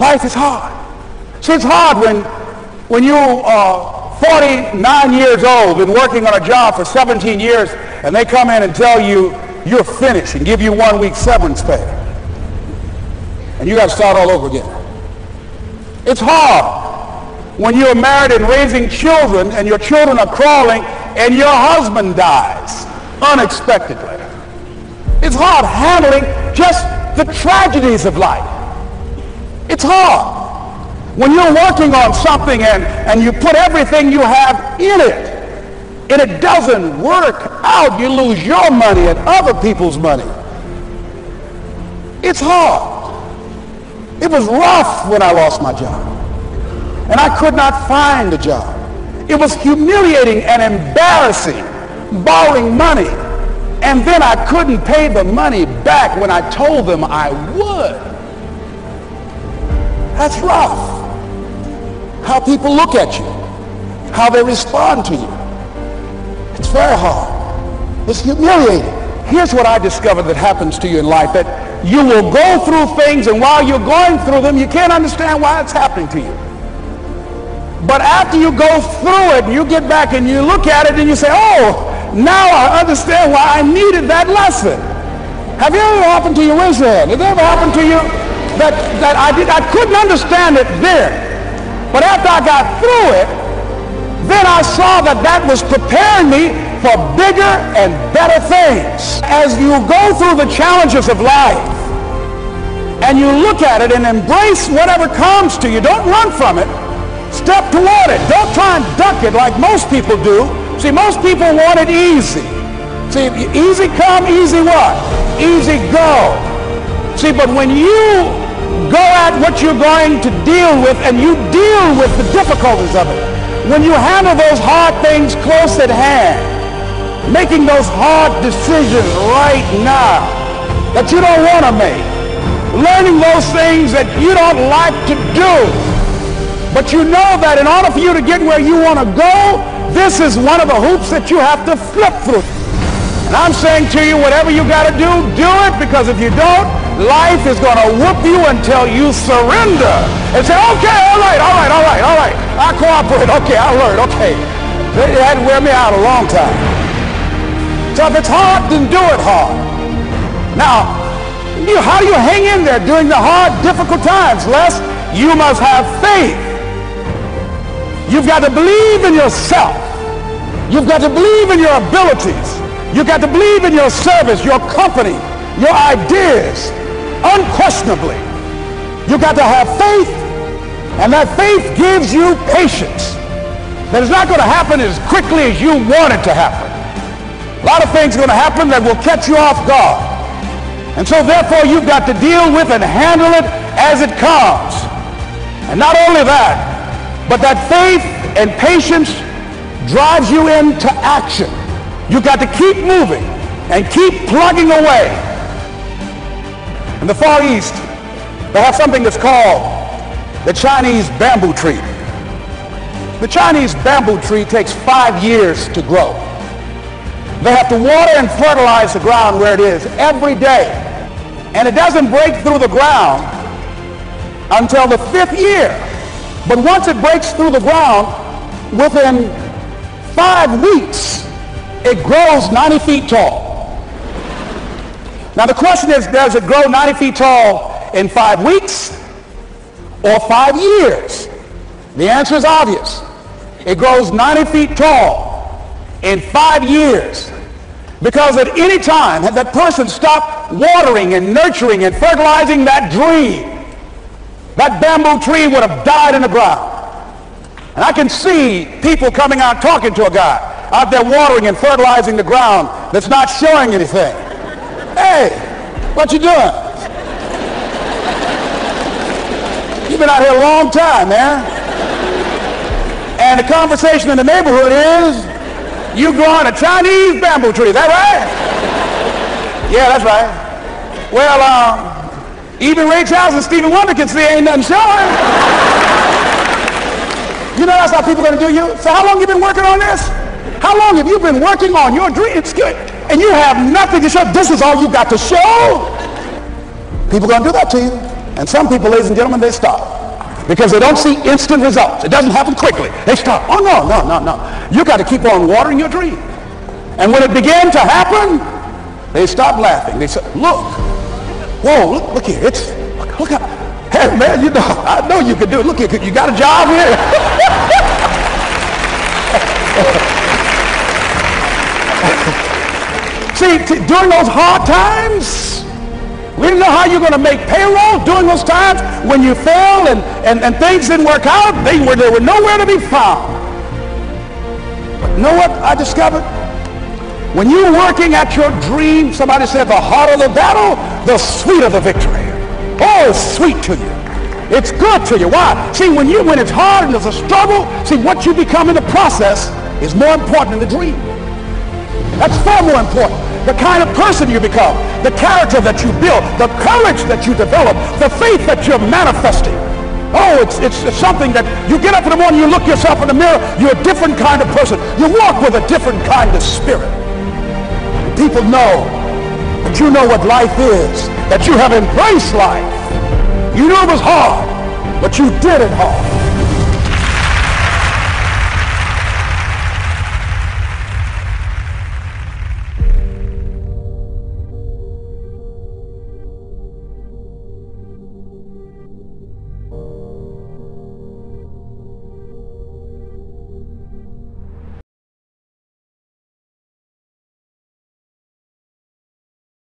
Life is hard. So it's hard when, when you are 49 years old, been working on a job for 17 years, and they come in and tell you you're finished and give you one week severance pay. And you got to start all over again. It's hard when you're married and raising children and your children are crawling and your husband dies unexpectedly. It's hard handling just the tragedies of life. It's hard. When you're working on something and, and you put everything you have in it, and it doesn't work out, you lose your money and other people's money. It's hard. It was rough when I lost my job. And I could not find a job. It was humiliating and embarrassing borrowing money. And then I couldn't pay the money back when I told them I would. That's rough. How people look at you. How they respond to you. It's very hard. It's humiliating. Here's what I discovered that happens to you in life, that you will go through things and while you're going through them, you can't understand why it's happening to you. But after you go through it and you get back and you look at it and you say, oh, now I understand why I needed that lesson. Have you ever happened to you? Raise your. Has it ever happened to you that, that I, did, I couldn't understand it then? But after I got through it, then I saw that that was preparing me for bigger and better things. As you go through the challenges of life and you look at it and embrace whatever comes to you, don't run from it. Step toward it. Don't try and duck it like most people do. See, most people want it easy. See, easy come, easy what? Easy go. See, but when you go at what you're going to deal with and you deal with the difficulties of it, when you handle those hard things close at hand, making those hard decisions right now that you don't want to make, learning those things that you don't like to do, but you know that in order for you to get where you want to go, this is one of the hoops that you have to flip through. And I'm saying to you, whatever you got to do, do it because if you don't, life is going to whoop you until you surrender and say, okay, all right, all right, all right, all right. I cooperate. Okay, I learned. Okay. They had to wear me out a long time. So if it's hard, then do it hard. Now, you, how do you hang in there during the hard, difficult times? Les, you must have faith. You've got to believe in yourself. You've got to believe in your abilities. You've got to believe in your service, your company, your ideas, unquestionably. You've got to have faith, and that faith gives you patience. That is not going to happen as quickly as you want it to happen. A lot of things are going to happen that will catch you off guard. And so therefore you've got to deal with and handle it as it comes. And not only that, but that faith and patience drives you into action. You've got to keep moving and keep plugging away. In the Far East, they have something that's called the Chinese bamboo tree. The Chinese bamboo tree takes five years to grow. They have to water and fertilize the ground where it is every day. And it doesn't break through the ground until the fifth year. But once it breaks through the ground, within five weeks, it grows 90 feet tall. Now the question is, does it grow 90 feet tall in five weeks or five years? The answer is obvious. It grows 90 feet tall in five years. Because at any time, had that person stopped watering and nurturing and fertilizing that dream, that bamboo tree would have died in the ground. And I can see people coming out talking to a guy out there watering and fertilizing the ground that's not showing anything. Hey, what you doing? You've been out here a long time, man. And the conversation in the neighborhood is, you growing a Chinese bamboo tree, is that right? Yeah, that's right. Well, um, even Ray Charles and Stevie Wonder can see ain't nothing showing. You know that's how people to do you? So how long you been working on this? How long have you been working on your dreams? And you have nothing to show. This is all you got to show. People going to do that to you. And some people, ladies and gentlemen, they stop because they don't see instant results. It doesn't happen quickly. They stop. Oh, no, no, no, no. You got to keep on watering your dream. And when it began to happen, they stopped laughing. They said, look, whoa, look, look here. It's, look, look how, hey, man, you know, I know you can do it. Look here, you got a job here? See, during those hard times, we didn't know how you're going to make payroll during those times when you fell and, and, and things didn't work out. They were, they were nowhere to be found. But know what I discovered? When you're working at your dream, somebody said the harder the battle, the sweeter the victory. Oh, it's sweet to you. It's good to you. Why? See, when you when it's hard and there's a struggle, see what you become in the process is more important than the dream. That's far more important. The kind of person you become, the character that you build, the courage that you develop, the faith that you're manifesting. Oh, it's, it's, something that you get up in the morning, you look yourself in the mirror, you're a different kind of person. You walk with a different kind of spirit. People know that you know what life is, that you have embraced life. You knew it was hard, but you did it hard.